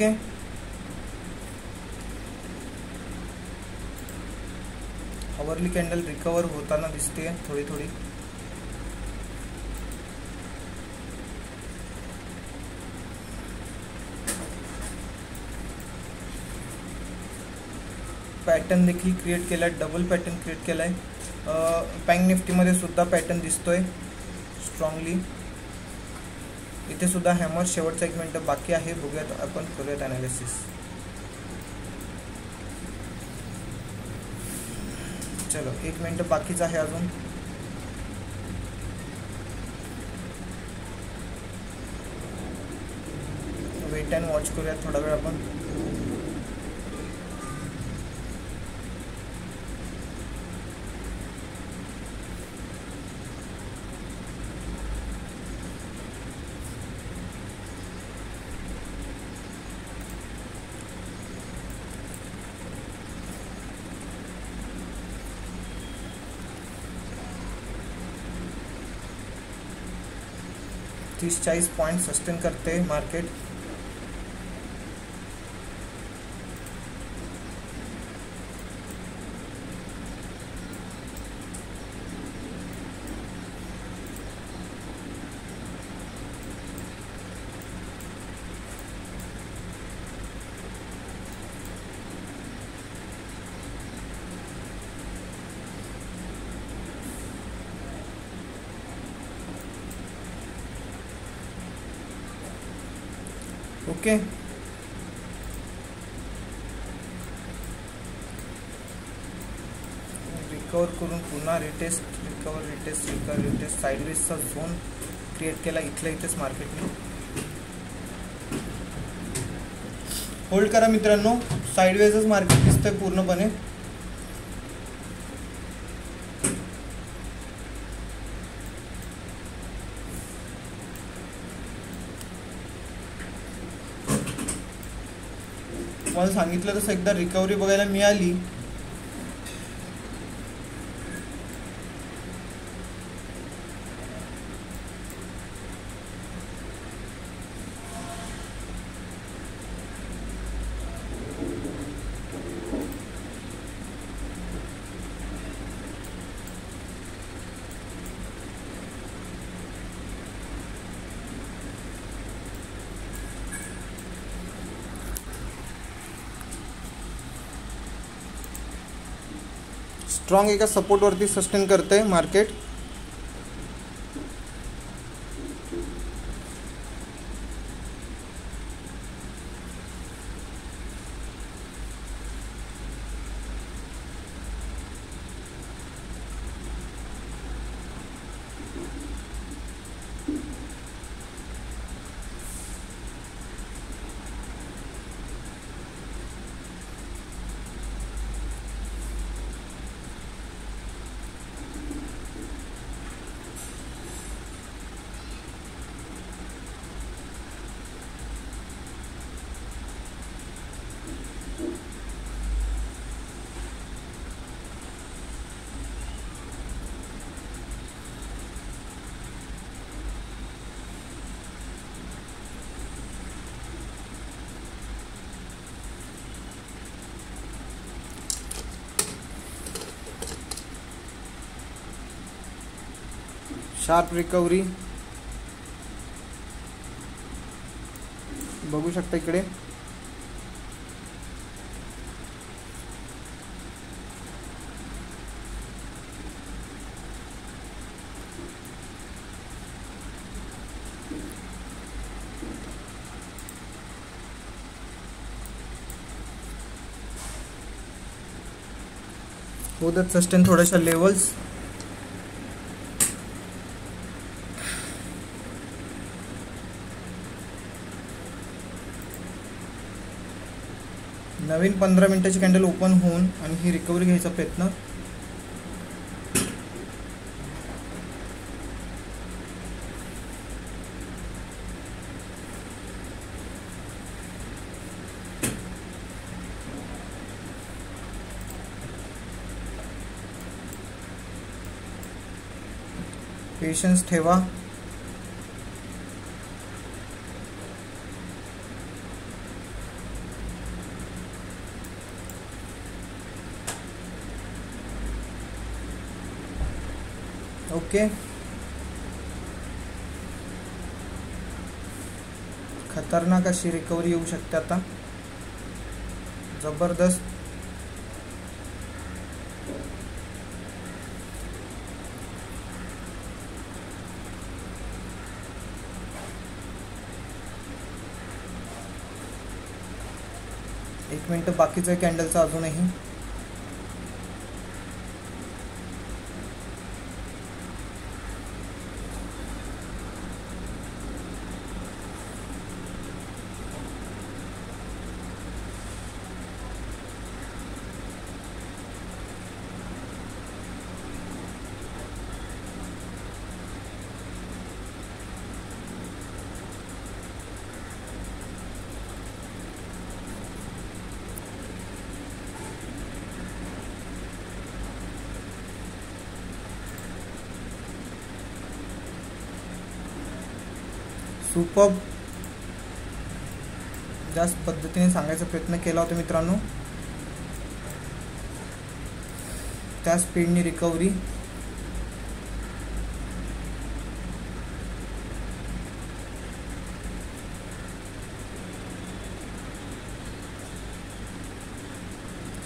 Okay आवरली candle recover होताना दिसते थोडी थोडी पॅटर्न देखील क्रिएट आहे डबल पॅटर्न क्रिएट केला आहे बँक निफ्टीमध्ये सुद्धा पॅटर्न दिसतोय स्ट्रॉंगली इथे सुद्धा हॅमर शेवटचा एक मिनिट बाकी आहे. बघूयात आपण करूयात अनालिसिस चलो एक मिनिट बाकीच आहे अजून. वेट अँड वॉच करूयात थोडा वेळ आपण. तीस चाळीस पॉईंट सस्टेन करते मार्केट. ओके रिकवर करून पुन्हा retest recover retest recover retest साईडवेजचा zone create केला इथल्या इथेच मार्केटने होल्ड करा मित्रांनो साईडवेजच मार्केट दिसतंय पूर्णपणे. तुम्हाला सांगितलं तसं एकदा रिकव्हरी बघायला मिळाली स्ट्रॉंग एका सपोर्टवरती सस्टेन आहे मार्केट शार्प रिकव्हरी बघू शकता इकडे. होतात सस्टेन थोड्याशा लेवल्स नवीन पंधरा मिनिटाची कॅन्डल ओपन होऊन आणि ही रिकव्हरी घ्यायचा प्रयत्न. पेशन्स ठेवा. ओके खतरनाक अशी रिकव्हरी येऊ शकते आता. जबरदस्त. एक मिनटं बाकीचं कॅन्डलचं अजूनही. सुपब जास्त पद्धतीने सांगायचा प्रयत्न केला होता मित्रांनो. त्या स्पीडनी रिकव्हरी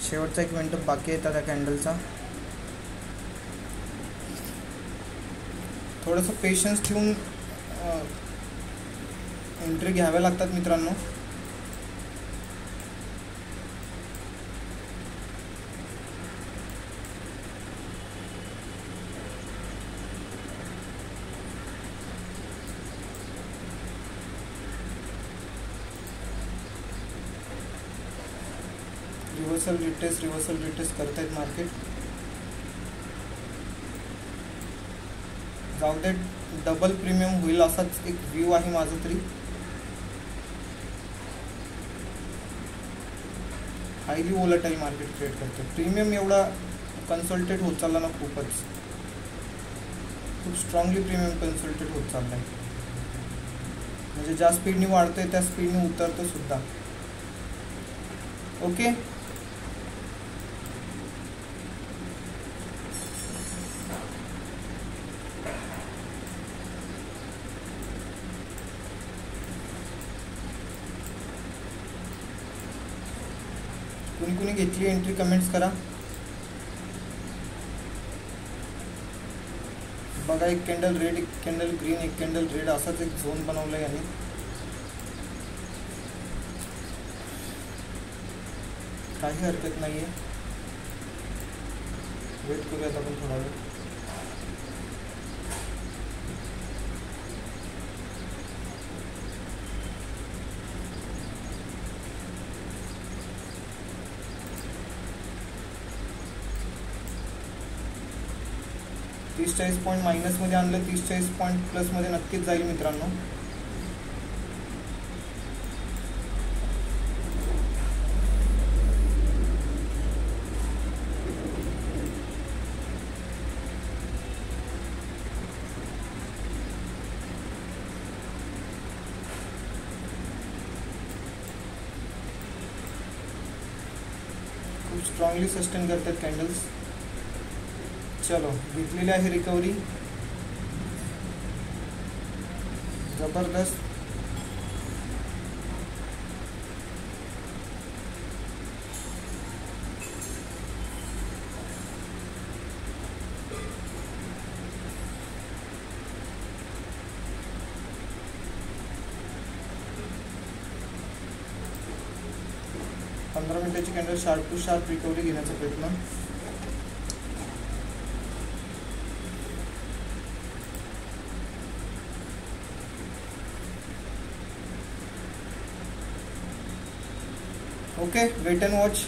शेवटचा एक मिनिट बाकी आहे त्या कॅन्डलचा थोडंसं पेशन्स ठेवून एंट्री घ्याव्या लागतात मित्रांनो. रिव्हर्सल रिटेस्ट रिव्हर्सल रिटेस्ट करतायत मार्केट जाऊ दे डबल प्रीमियम होईल असाच एक व्ह्यू आहे माझा तरी. हायली ओलटाईल मार्केट क्रिएट करते. प्रीमियम एवढा कन्सल्टेट होत चालला ना खूपच. खूप स्ट्रॉंगली प्रीमियम कन्सल्टेट होत चाललाय. म्हणजे ज्या स्पीडने वाढतोय त्या स्पीडने उतरतो सुद्धा ओके कुणी कुणी घेतली एंट्री कमेंट्स करा. बघा एक कॅन्डल रेड एक कॅन्डल ग्रीन एक कॅन्डल रेड असाच एक झोन बनवलाय याने. काही हरकत नाही आहे वेट करूयात आपण थोडा वेळ. तीस चाळीस पॉईंट मायनसमध्ये आणलं तीस चाळीस पॉईंट प्लसमध्ये नक्कीच जाईल मित्रांनो. खूप स्ट्रॉंगली सस्टेन करतात कॅन्डल्स चलो घेतलेली आहे रिकव्हरी जबरदस्त. पंधरा मिनिटाची candle sharp to sharp recovery घेण्याचा प्रयत्न. ओके वेट अँड वॉच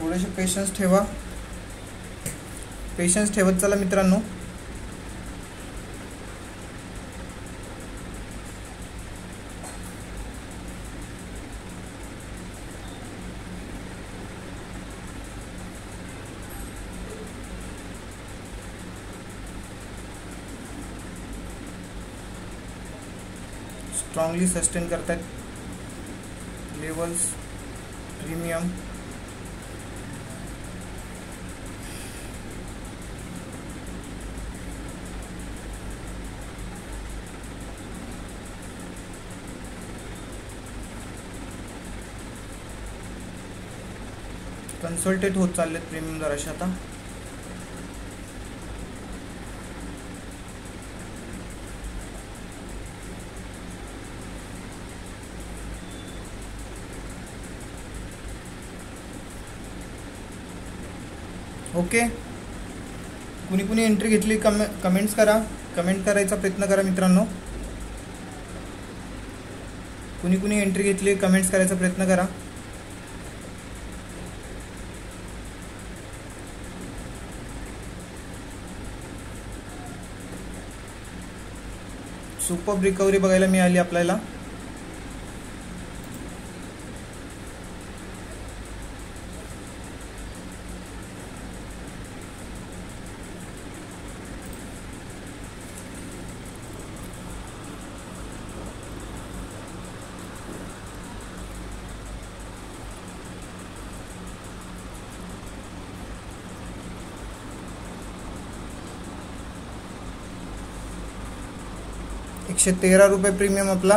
थोडेसे पेशन्स ठेवा. पेशन्स ठेवत चला मित्रांनो. स्ट्रॉंगली सस्टेन करतात. लेवल्स प्रीमियम कन्सल्टेट होत चाललेत प्रीमियम जराशे आता. ओके? कुणी कुणी एंट्री घेतली कमे कमेंट्स करा. कमेंट करायचा प्रयत्न करा मित्रांनो. कुणी कुणी एंट्री घेतली कमेंट्स करायचा प्रयत्न करा. सुपर रिकव्हरी बघायला मिळाली आपल्याला. एकशे तेरा रुपये प्रीमियम आपला.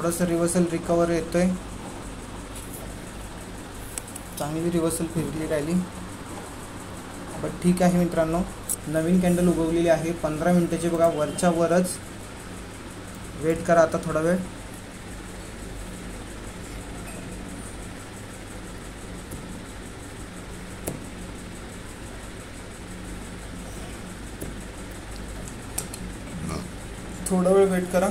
थोडंसं रिव्हर्सल रिकवर येतोय. चांगली रिव्हर्सल फिरली राहिली बट ठीक आहे मित्रांनो नवीन कॅन्डल उगवलेली आहे. पंधरा मिनिटाची बघा वरच्या वरच. वेट करा आता थोडा वेळ. थोडा वेळ वेट करा.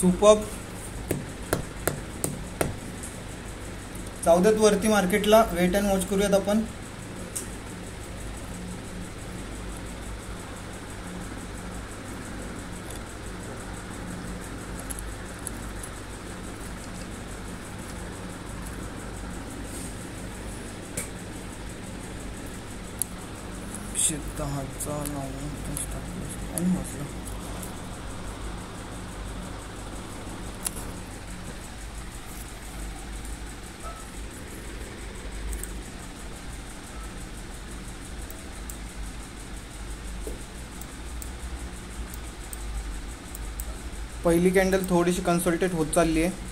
सुपर. चौद्यात वरती मार्केटला वेट अँड वॉच करूयात आपण. एकशे दहाचा नऊ आणि वाजला पहिली कॅन्डल थोडीशी कन्सल्टेट होत चालली आहे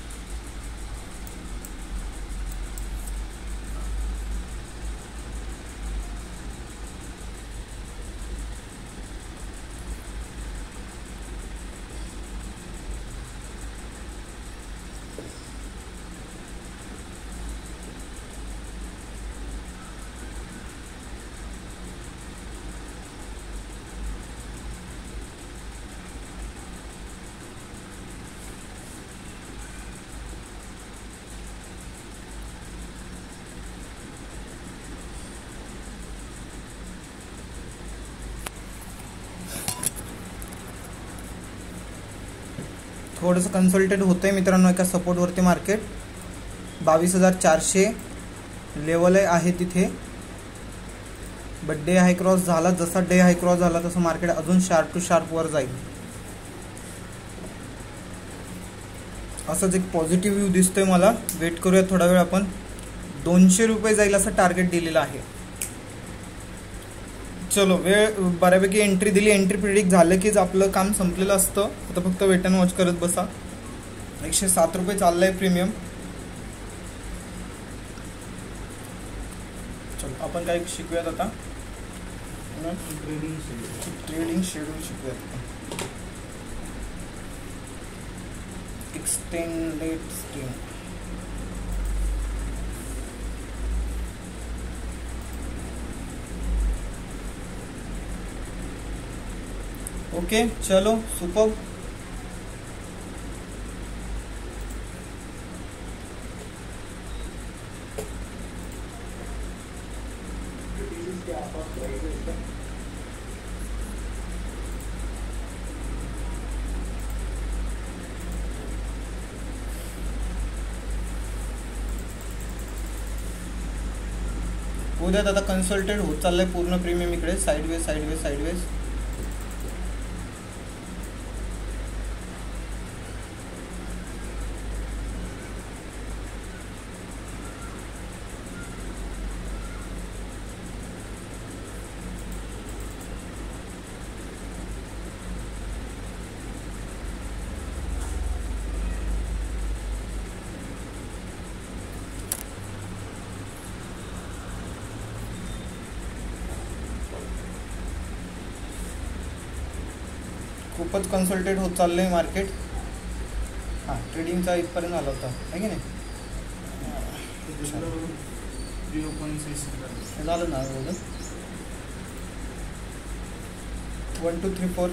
थोडंसं कन्सल्टेड होतं आहे मित्रांनो एका सपोर्टवरती मार्केट बावीस हजार चारशे लेवल आहे तिथे. बट डे हाय क्रॉस झाला जसा डे हाय क्रॉस झाला तसं मार्केट अजून शार्प टू शार्प वर जाईल. असंच एक पॉझिटिव्ह व्ह्यू दिसतोय मला. वेट करूया थोडा वेळ आपण. दोनशे रुपये जाईल असं टार्गेट दिलेलं आहे. चलो वेळ बऱ्यापैकी एंट्री दिली एंट्री प्रिडिक्ट झालं कीच आपलं काम संपलेलं असतं. आता फक्त वेट अँड वॉच करत बसा. एकशे सात रुपये चाललंय प्रीमियम चलो आपण काय शिकूयात आता? ट्रेडिंग शेड्यूल शिकूयात. एक्सटेंडेड स्ट्रीम ओके चलो सुपर। उद्यात आता कन्सल्टेड होत चाललंय पूर्ण प्रीमियम इकडे साईडवेज साईडवेज साईडवेज खूपच कन्सल्टेड होत चाललंय मार्केट हां ट्रेडिंगचा इथपर्यंत आला होता आहे की नाही? झालं ना वन टू थ्री फोर